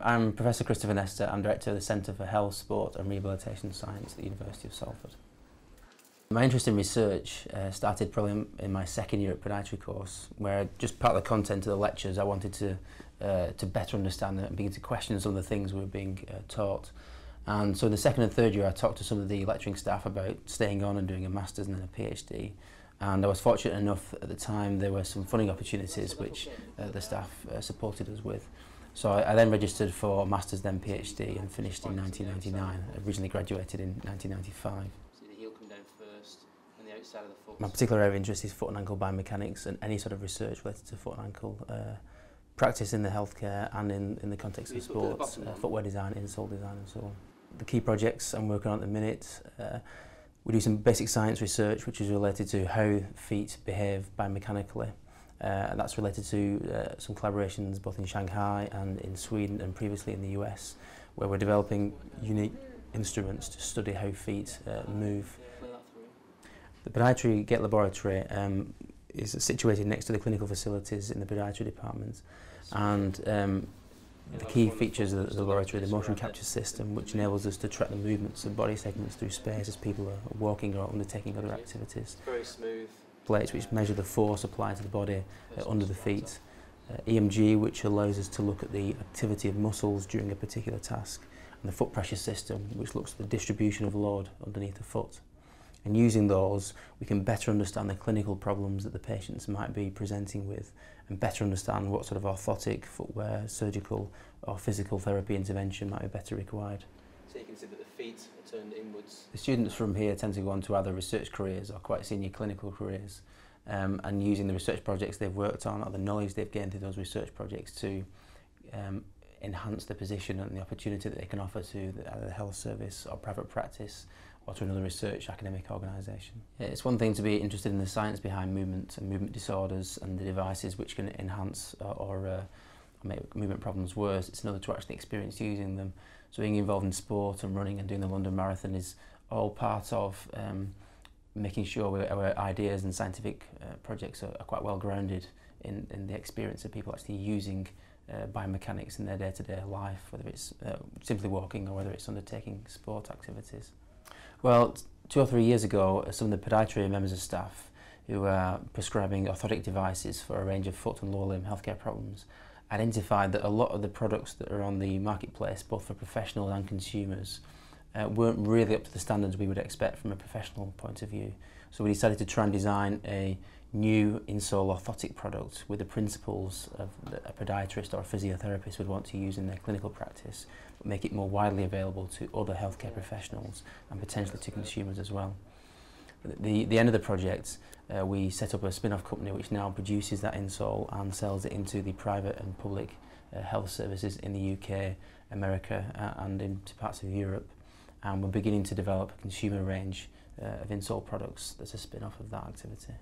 I'm Professor Christopher Nester. I'm Director of the Centre for Health, Sport and Rehabilitation Science at the University of Salford. My interest in research uh, started probably in my second year at podiatry course, where just part of the content of the lectures I wanted to, uh, to better understand and begin to question some of the things we were being uh, taught. And so in the second and third year I talked to some of the lecturing staff about staying on and doing a master's and then a PhD. And I was fortunate enough at the time there were some funding opportunities which uh, the staff uh, supported us with. So I, I then registered for a Masters then PhD and finished in 1999. originally graduated in 1995. So the heel come down first and the outside of the foot. My particular area of interest is foot and ankle biomechanics and any sort of research related to foot and ankle uh, practice in the healthcare and in, in the context of sports, uh, footwear design, insole design and so on. The key projects I'm working on at the minute, uh, we do some basic science research which is related to how feet behave biomechanically uh, and that's related to uh, some collaborations both in Shanghai and in Sweden and previously in the US, where we're developing unique instruments to study how feet uh, move. The podiatry GET laboratory um, is situated next to the clinical facilities in the podiatry department and um, the key features of the laboratory, the motion capture system, which enables us to track the movements of body segments through space as people are walking or undertaking other activities. It's very smooth. Plates which measure the force applied to the body uh, under the feet, uh, EMG which allows us to look at the activity of muscles during a particular task, and the foot pressure system which looks at the distribution of load underneath the foot. And using those, we can better understand the clinical problems that the patients might be presenting with and better understand what sort of orthotic, footwear, surgical or physical therapy intervention might be better required. So you can see that the feet are turned inwards. The students from here tend to go on to either research careers or quite senior clinical careers um, and using the research projects they've worked on or the knowledge they've gained through those research projects to um, enhance their position and the opportunity that they can offer to the, either the health service or private practice or to another research academic organisation. It's one thing to be interested in the science behind movement and movement disorders and the devices which can enhance or, or uh, make movement problems worse. It's another to actually experience using them. So being involved in sport and running and doing the London Marathon is all part of um, making sure our ideas and scientific uh, projects are, are quite well grounded in, in the experience of people actually using uh, biomechanics in their day-to-day -day life, whether it's uh, simply walking or whether it's undertaking sport activities. Well, two or three years ago, uh, some of the podiatry members of staff who were prescribing orthotic devices for a range of foot and lower limb healthcare problems identified that a lot of the products that are on the marketplace, both for professionals and consumers, uh, weren't really up to the standards we would expect from a professional point of view. So we decided to try and design a new insole orthotic product with the principles of that a podiatrist or a physiotherapist would want to use in their clinical practice, but make it more widely available to other healthcare professionals and potentially to consumers as well the, the end of the project, uh, we set up a spin-off company which now produces that insole and sells it into the private and public uh, health services in the UK, America uh, and into parts of Europe. And we're beginning to develop a consumer range uh, of insole products that's a spin-off of that activity.